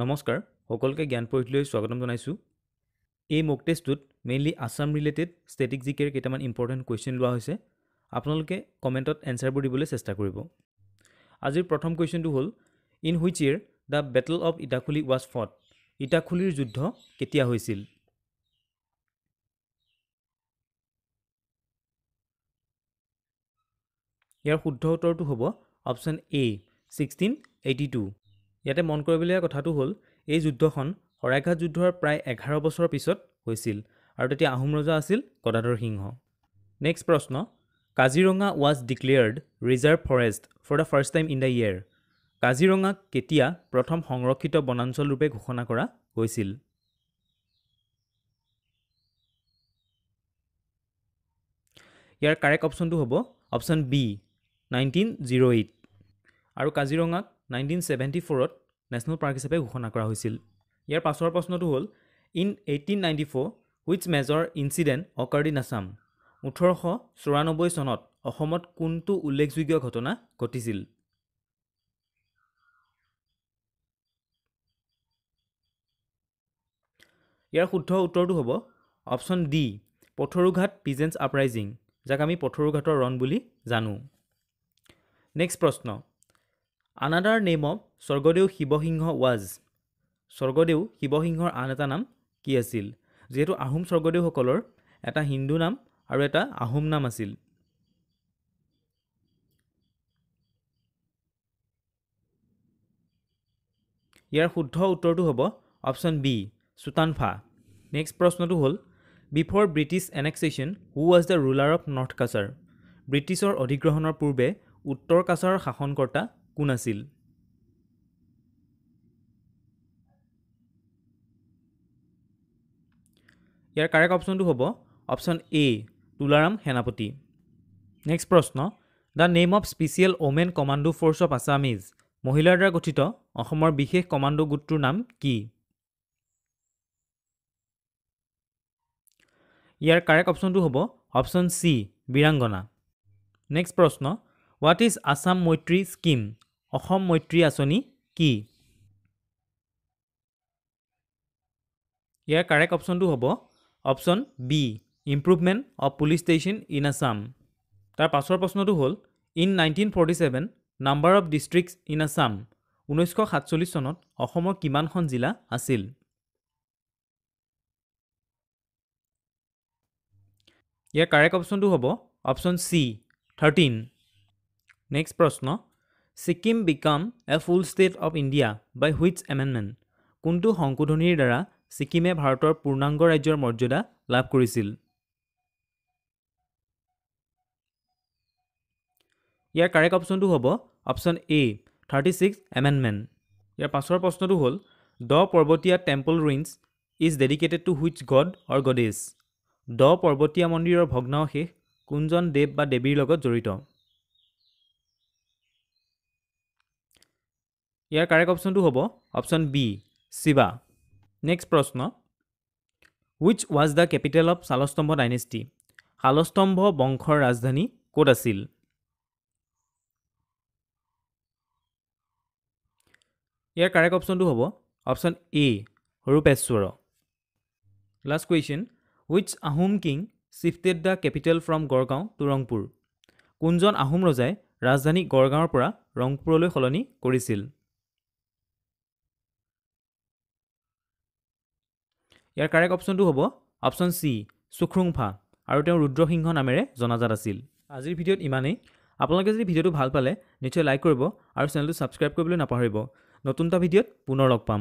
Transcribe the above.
নমস্কাৰ সকলোকে জ্ঞান পৰীক্ষলৈ স্বাগতম জনাইছোঁ। এই মক টেষ্টটোত mainly Assam related static G কেৰ কেইটামান ইম্পৰ্টেণ্ট কুৱেশ্যন লোৱা হৈছে। আপোনালোকে কমেণ্টত এনচাৰবোৰ দিবলৈ চেষ্টা কৰিব। আজিৰ প্ৰথম কুৱেশ্যনটো হ'ল in which year the battle of Itakhuli was fought ইটাখুলিৰ যুদ্ধ কেতিয়া হৈছিল? ইয়াৰ শুদ্ধ উত্তৰটো হ'ব option A sixteen eighty two ইয়াতে মন কৰিবলগীয়া কথাটো হ'ল এই যুদ্ধখন শৰাইঘাট যুদ্ধৰ প্ৰায় এঘাৰ বছৰৰ পিছত হৈছিল আৰু তেতিয়া আহোম ৰজা আছিল গদাধৰ সিংহ। নেক্সট প্ৰশ্ন Kaziranga was declared reserve forest for the first time in the year কাজিৰঙাক কেতিয়া প্ৰথম সংৰক্ষিত বনাঞ্চল ৰূপে ঘোষণা কৰা হৈছিল? ইয়াৰ কাৰেক্ট অপশ্যনটো হ'ব option B nineteen zero' eight আৰু কাজিৰঙাক নাইনটিন ছেভেণ্টি ফ'ৰত নেশ্যনেল পাৰ্ক হিচাপে ঘোষণা কৰা হৈছিল। ইয়াৰ পাছৰ প্ৰশ্নটো হ'ল in eighteen ninety four which major incident occurred Assam ওঠৰশ চৌৰান্নব্বৈ চনত অসমত কোনটো উল্লেখযোগ্য ঘটনা ঘটিছিল? ইয়াৰ শুদ্ধ উত্তৰটো হ'ব option D Patharughat peasants uprising যাক আমি পথৰুঘাটৰ ৰণ বুলি জানো। নেক্সট প্ৰশ্ন another name of Swargadeo Siva Singha was Swargadeo শিৱসিংহৰ আন এটা নাম কি আছিল? যিহেতু আহোম স্বৰ্গদেউসকলৰ এটা হিন্দু নাম আৰু এটা আহোম নাম আছিল। ইয়াৰ শুদ্ধ উত্তৰটো হ'ব অপশ্যন বি চুতানফা নেক্সট প্ৰশ্নটো হ'ল before British annexation who was the ruler of North Cachar ব্ৰিটিছৰ অধিগ্ৰহণৰ পূৰ্বে উত্তৰ কাছাৰৰ শাসনকৰ্তা কোন আছিল ইয়াৰ কাৰেক্ট অপশ্যনটো হ'ব অপশ্যন এ তুলাৰাম সেনাপতি। নেক্সট প্ৰশ্ন the name of special women commando force of Assamese মহিলাৰ দ্বাৰা গঠিত অসমৰ বিশেষ কমাণ্ডো গোটটোৰ নাম কি? ইয়াৰ কাৰেক্ট অপশ্যনটো হ'ব অপশ্যন চি বীৰাংগনা। নেক্সট প্ৰশ্ন what is Assam Moitri scheme Asom Moitri আঁচনি কি? ইয়াৰ কাৰেক্ট অপশ্যনটো হ'ব option B improvement of police station in Assam তাৰ পাছৰ প্ৰশ্নটো হ'ল in nineteen forty seven number of districts in Assam ঊনৈছশ সাতচল্লিছ চনত অসমৰ কিমানখন জিলা আছিল? ইয়াৰ কাৰেক্ট অপশ্যনটো হ'ব অপশ্যন চি থাৰ্টিন নেক্সট প্ৰশ্ন Sikkim became a full state of India by which amendment কোনটো সংশোধনীৰ দ্বাৰা ছিকিমে ভাৰতৰ পূৰ্ণাংগ ৰাজ্যৰ মৰ্যাদা লাভ কৰিছিল? ইয়াৰ কাৰেক্ট অপশ্যনটো হ'ব option A thirty six amendment ইয়াৰ পাছৰ প্ৰশ্নটো হ'ল the Parbatia temple ruins is dedicated to which god or goddess the পৰ্বতীয়া মন্দিৰৰ ভগ্নাৱশেষ কোনজন দেৱ বা দেৱীৰ লগত জড়িত? ইয়াৰ কাৰেক্ট অপশ্যনটো হ'ব অপশ্যন বি শিৱা নেক্সট প্ৰশ্ন which was the capital of Salastambha dynasty Salastambha বংশৰ ৰাজধানী ক'ত আছিল? ইয়াৰ কাৰেক্ট অপশ্যনটো হ'ব option A Rupeshwar last question which Ahom king shifted the capital from Garhgaon to Rangpur কোনজন আহোম ৰজাই ৰাজধানী গড়গাঁৱৰ পৰা ৰংপুৰলৈ সলনি কৰিছিল? ইয়াৰ কাৰেক্ট অপশ্যনটো হ'ব অপশ্যন চি চুখ্ৰুংফা আৰু তেওঁ ৰুদ্ৰসিংহ নামেৰে জনাজাত আছিল। আজিৰ ভিডিঅ'ত ইমানেই। আপোনালোকে যদি ভিডিঅ'টো ভাল পালে নিশ্চয় লাইক কৰিব আৰু চেনেলটো ছাবস্ক্ৰাইব কৰিবলৈ নাপাহৰিব। নতুন এটা ভিডিঅ'ত পুনৰ লগ পাম।